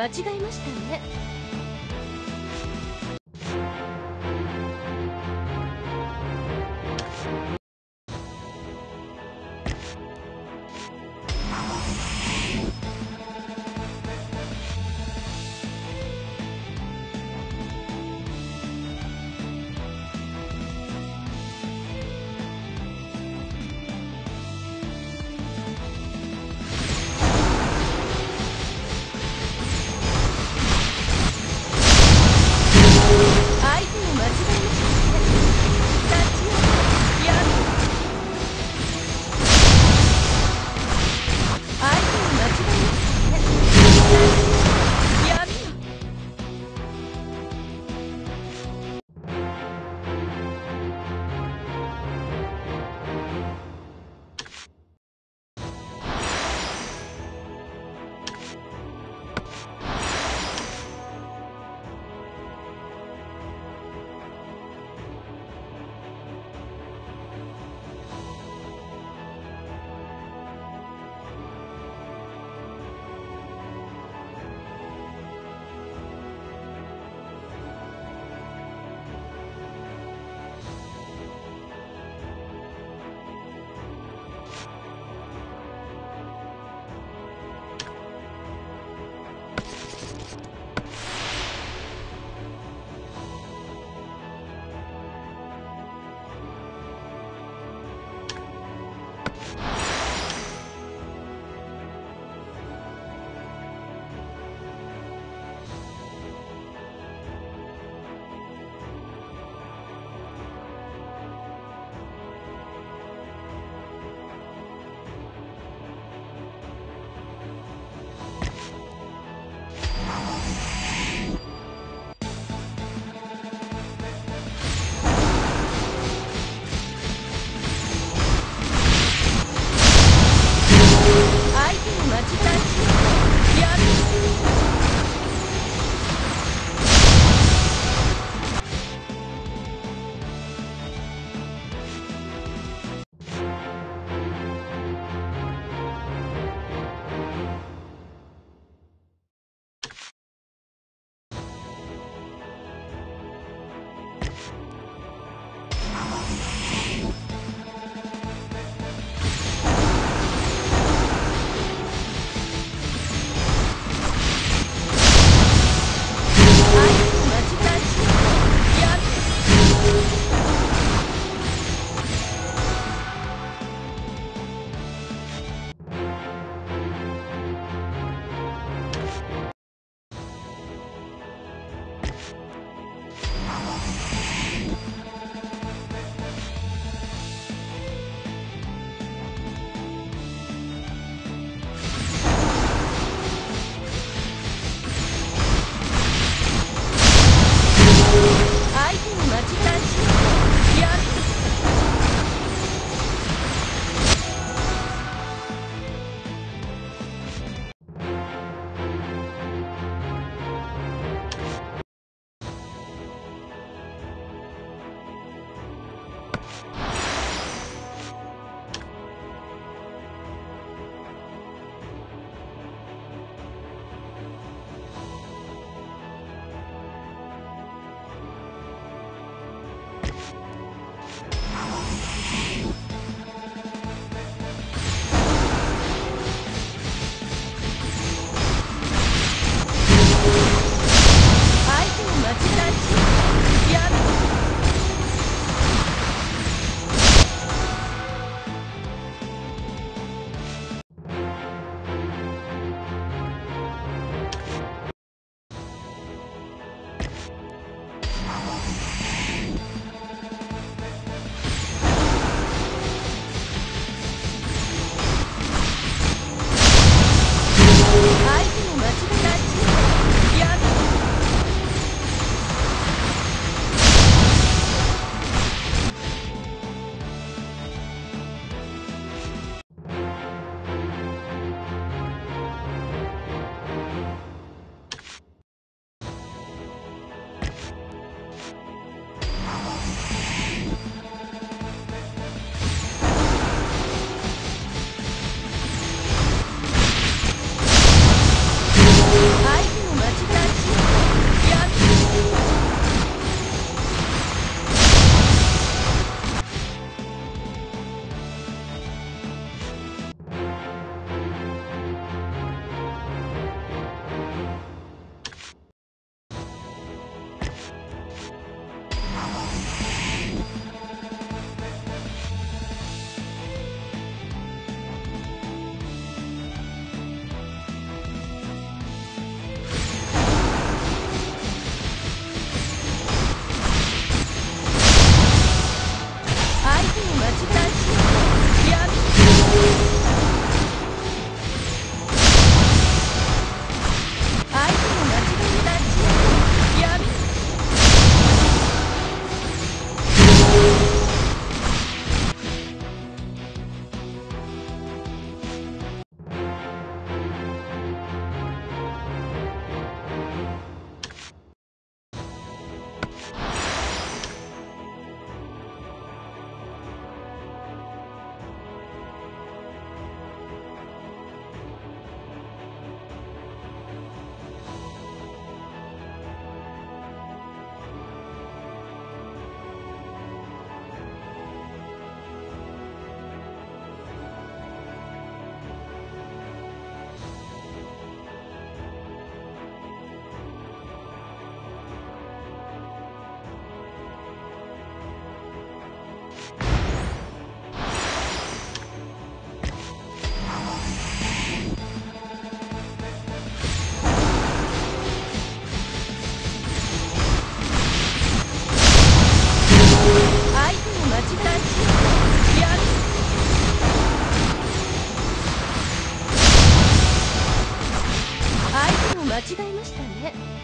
間違えましたね。違いましたね。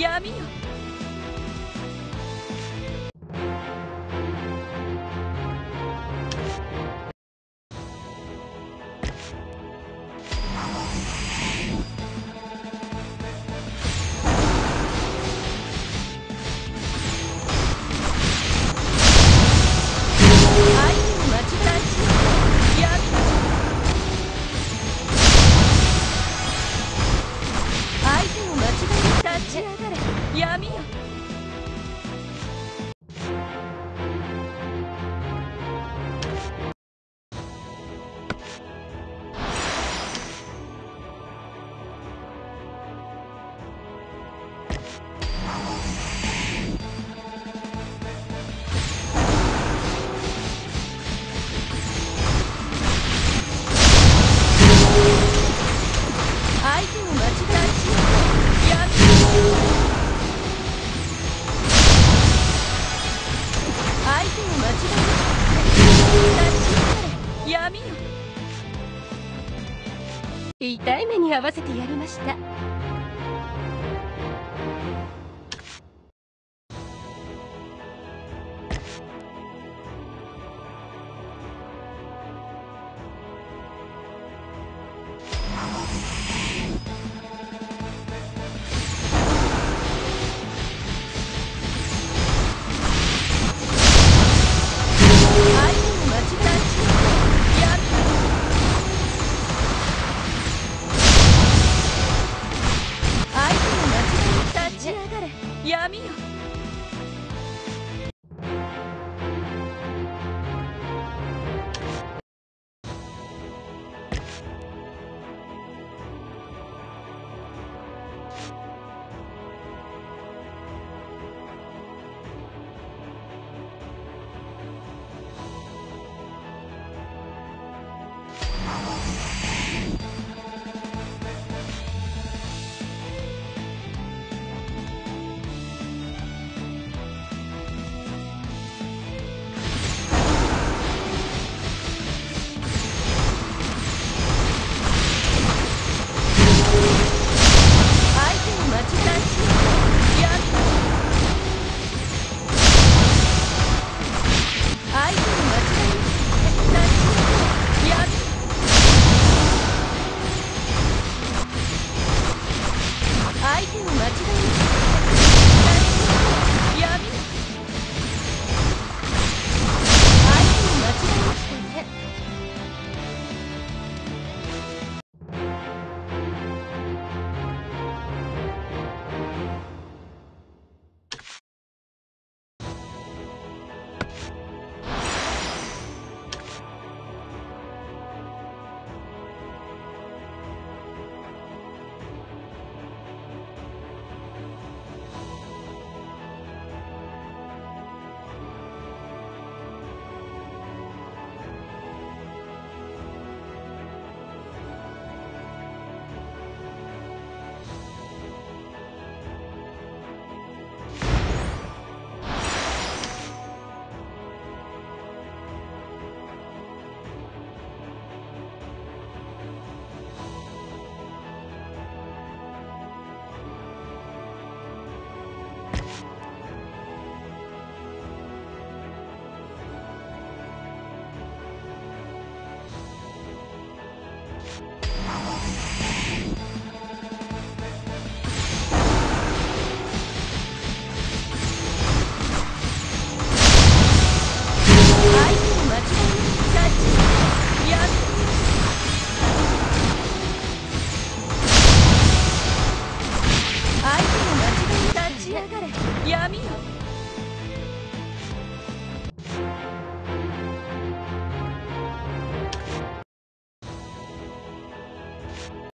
闇よ。闇よ。痛い目に遭わせてやりました。